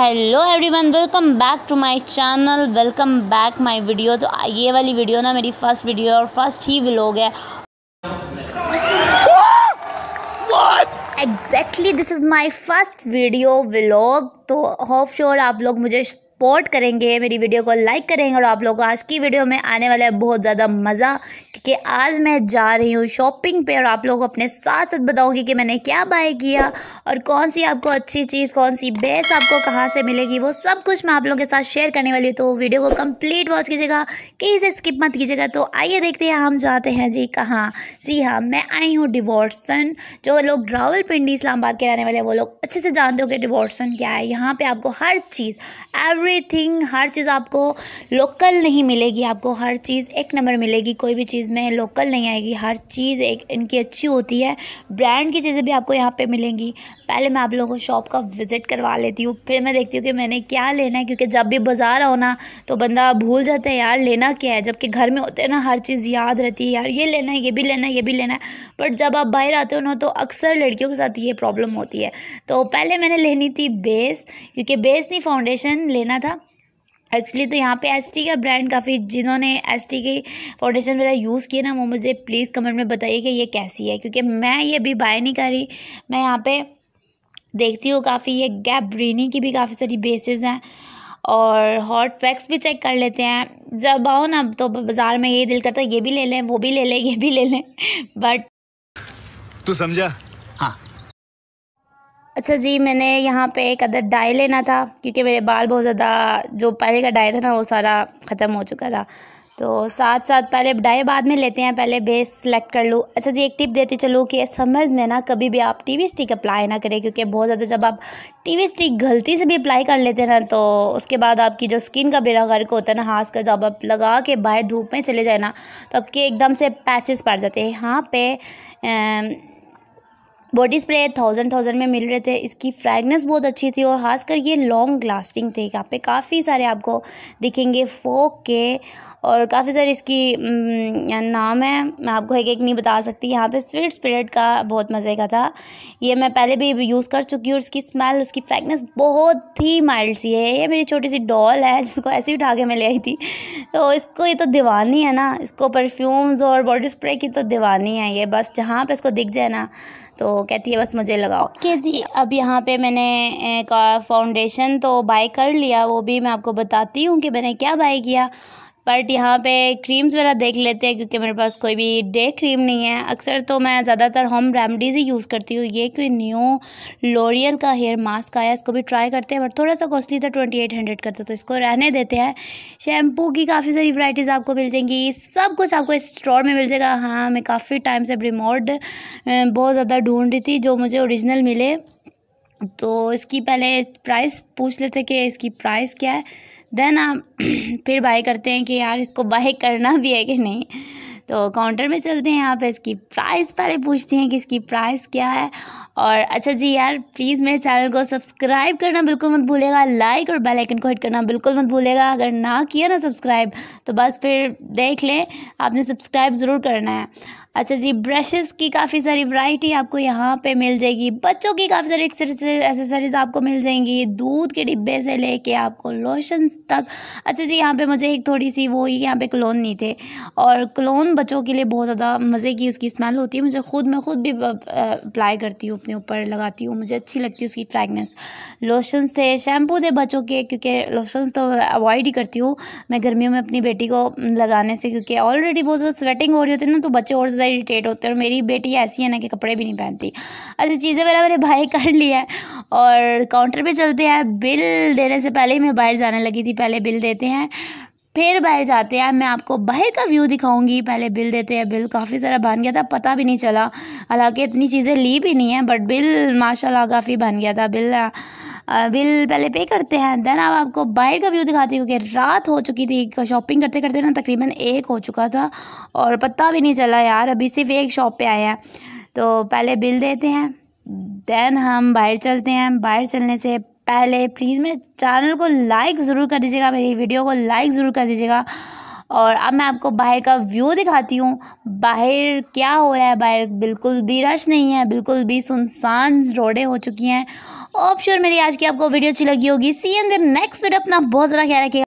Hello everyone welcome back to my channel welcome back my video तो ये वाली video ना मेरी फ़र्स्ट वीडियो और फ़र्स्ट ही व्लॉग है। Exactly this is my first video vlog तो होप श्योर आप लोग मुझे सपोर्ट करेंगे, मेरी वीडियो को लाइक करेंगे और आप लोगों को आज की वीडियो में आने वाला है बहुत ज़्यादा मज़ा, क्योंकि आज मैं जा रही हूँ शॉपिंग पे और आप लोगों को अपने साथ साथ बताऊँगी कि मैंने क्या बाय किया और कौन सी आपको अच्छी चीज़, कौन सी बेस आपको कहाँ से मिलेगी, वो सब कुछ मैं आप लोगों के साथ शेयर करने वाली हूँ। तो वीडियो को कंप्लीट वॉच कीजिएगा, कहीं से स्किप मत कीजिएगा। तो आइए देखते हैं हम जाते हैं, जी कहाँ? जी हाँ मैं आई हूँ डिवॉर्सन जो लोग रावल पिंडी इस्लामाबाद के रहने वाले वो लोग अच्छे से जानते हो कि डिवॉर्सन क्या है। यहाँ पर आपको हर चीज़ एवरी एवरीथिंग हर चीज़ आपको लोकल नहीं मिलेगी, आपको हर चीज़ एक नंबर मिलेगी, कोई भी चीज़ में लोकल नहीं आएगी, हर चीज़ एक, इनकी अच्छी होती है ब्रांड की चीज़ें भी आपको यहाँ पे मिलेंगी। पहले मैं आप लोगों को शॉप का विज़िट करवा लेती हूँ, फिर मैं देखती हूँ कि मैंने क्या लेना है, क्योंकि जब भी बाज़ार आओ ना तो बंदा भूल जाता है, यार, लेना क्या है? जबकि घर में होते हैं ना, हर चीज़ याद रहती है, यार, ये लेना है, ये भी लेना है, ये भी लेना है। बट जब आप बाहर आते हो ना तो अक्सर लड़कियों के साथ ये प्रॉब्लम होती है। तो पहले मैंने लेनी थी बेस, क्योंकि बेस नहीं फाउंडेशन लेना था। एक्चुअली तो यहाँ पे एस टी का ब्रांड काफ़ी जिन्होंने एस टी की फाउंडेशन वगैरह यूज़ किए ना वो मुझे प्लीज़ कमेंट में बताइए कि ये कैसी है क्योंकि मैं ये अभी बाय नहीं कर रही। मैं यहाँ पे देखती हूँ काफ़ी ये गैप ब्रीनी की भी काफ़ी सारी बेसिस हैं और हॉट पैक्स भी चेक कर लेते हैं। जब आओ ना तो बाज़ार में ये दिल करता है ये भी ले लें वो भी ले लें ये भी ले लें बट तू समझा? हाँ। अच्छा जी, मैंने यहाँ पे एक अदर डाई लेना था, क्योंकि मेरे बाल बहुत ज़्यादा, जो पहले का डाई था ना, वो सारा ख़त्म हो चुका था। तो साथ साथ पहले डाई बाद में लेते हैं, पहले बेस सेलेक्ट कर लूँ। अच्छा जी, एक टिप देती चलूँ कि समर्स में ना, कभी भी आप टीवी स्टिक अप्लाई ना करें, क्योंकि बहुत ज़्यादा जब आप टीवी स्टिक गलती से भी अप्लाई कर लेते हैं ना तो उसके बाद आपकी जो स्किन का बेरा गर्क होता है ना हाथ का जब आप लगा के बाहर धूप में चले जाए ना तो आपके एकदम से पैचेस पड़ जाते हैं। यहाँ पे बॉडी स्प्रे थाउज़ेंड थाउज़ेंड में मिल रहे थे। इसकी फ्रेगनेंस बहुत अच्छी थी और खासकर ये लॉन्ग लास्टिंग थे। यहाँ पे काफ़ी सारे आपको दिखेंगे फोक के और काफ़ी सारे इसकी नाम है। मैं आपको एक एक नहीं बता सकती। यहाँ पे स्वीट स्पिरिट का बहुत मज़े का था। ये मैं पहले भी यूज़ कर चुकी हूँ इसकी स्मेल उसकी फ्रेगनेंस बहुत ही माइल्ड सी है। ये मेरी छोटी सी डॉल है, जिसको ऐसे ही उठा के मैं ले आई थी। तो इसको ये तो दीवानी है ना। इसको परफ्यूम्स और बॉडी स्प्रे की तो दीवानी है ये। बस जहाँ पर इसको दिख जाए ना तो कहती है बस मुझे लगाओ। के जी। अब यहाँ पे मैंने का फाउंडेशन तो बाय कर लिया वो भी मैं आपको बताती हूँ कि मैंने क्या बाय किया। बट यहाँ पे क्रीम्स वगैरह देख लेते हैं क्योंकि मेरे पास कोई भी डे क्रीम नहीं है। अक्सर तो मैं ज़्यादातर होम रेमडीज़ ही यूज़ करती हूँ। ये कोई न्यू लोरियल का हेयर मास्क आया, इसको भी ट्राई करते हैं बट थोड़ा सा कॉस्टली था ट्वेंटी एट हंड्रेड का तो इसको रहने देते हैं। शैम्पू की काफ़ी सारी वराइटीज़ आपको मिल जाएँगी। सब कुछ आपको इस स्टोर में मिल जाएगा। हाँ मैं काफ़ी टाइम से ब्रिमोड बहुत ज़्यादा ढूंढ रही थी जो मुझे ओरिजिनल मिले। तो इसकी पहले प्राइस पूछ लेते कि इसकी प्राइस क्या है। देन आप फिर बाय करते हैं कि यार इसको बाय करना भी है कि नहीं। तो काउंटर में चलते हैं यहाँ पे। इसकी प्राइस पहले पूछते हैं कि इसकी प्राइस क्या है। और अच्छा जी यार प्लीज़ मेरे चैनल को सब्सक्राइब करना बिल्कुल मत भूलेगा लाइक और बेल आइकन को हिट करना बिल्कुल मत भूलेगा अगर ना किया ना सब्सक्राइब तो बस फिर देख लें, आपने सब्सक्राइब ज़रूर करना है। अच्छा जी ब्रशेस की काफ़ी सारी वैरायटी आपको यहाँ पे मिल जाएगी। बच्चों की काफ़ी सारी एसेसरीज आपको मिल जाएँगी। दूध के डिब्बे से लेके आपको लोशन तक। अच्छा जी, यहाँ पे मुझे एक थोड़ी सी वो यहाँ पे क्लोन नहीं थे। और क्लोन बच्चों के लिए बहुत ज़्यादा मज़े की उसकी स्मेल होती है। मुझे खुद मैं खुद भी अप्लाई करती हूँ, अपने ऊपर लगाती हूँ। मुझे अच्छी लगती है उसकी फ्रेगनेंस लोशंस थे शैम्पू थे बच्चों के, क्योंकि लोशंस तो अवॉइड ही करती हूँ। मैं गर्मियों में अपनी बेटी को लगाने से, क्योंकि ऑलरेडी बहुत ज़्यादा स्वेटिंग हो रही होती है ना तो बच्चे और ज़्यादा इरीटेट होते हैं। और मेरी बेटी ऐसी है ना कि कपड़े भी नहीं पहनती। ऐसी चीज़ें मेरा मैंने भाई कर लिया है। और काउंटर पर चलते हैं। बिल देने से पहले ही मैं बाहर जाने लगी थी। पहले बिल देते हैं। फिर बाहर जाते हैं। मैं आपको बाहर का व्यू दिखाऊँगी। पहले बिल देते हैं। बिल काफ़ी सारा बन गया था। पता भी नहीं चला। हालाँकि इतनी चीज़ें ली भी नहीं है बट बिल माशाल्लाह काफ़ी बन गया था। बिल बिल पहले पे करते हैं। देन अब आपको बाहर का व्यू दिखाती हूँ कि रात हो चुकी थी। शॉपिंग करते करते ना तकरीबन एक हो चुका था। और पता भी नहीं चला यार। अभी सिर्फ़ एक शॉप पर आए हैं। तो पहले बिल देते हैं। देन हम बाहर चलते हैं। बाहर चलने से पहले प्लीज़ मेरे चैनल को लाइक ज़रूर कर दीजिएगा, मेरी वीडियो को लाइक ज़रूर कर दीजिएगा। और अब मैं आपको बाहर का व्यू दिखाती हूँ। बाहर क्या हो रहा है? बाहर बिल्कुल भी रश नहीं है, बिल्कुल भी सुनसान रोडें हो चुकी हैं। श्योर मेरी आज की आपको वीडियो अच्छी लगी होगी। See in the next video अपना बहुत ज़्यादा ख्याल रखिएगा।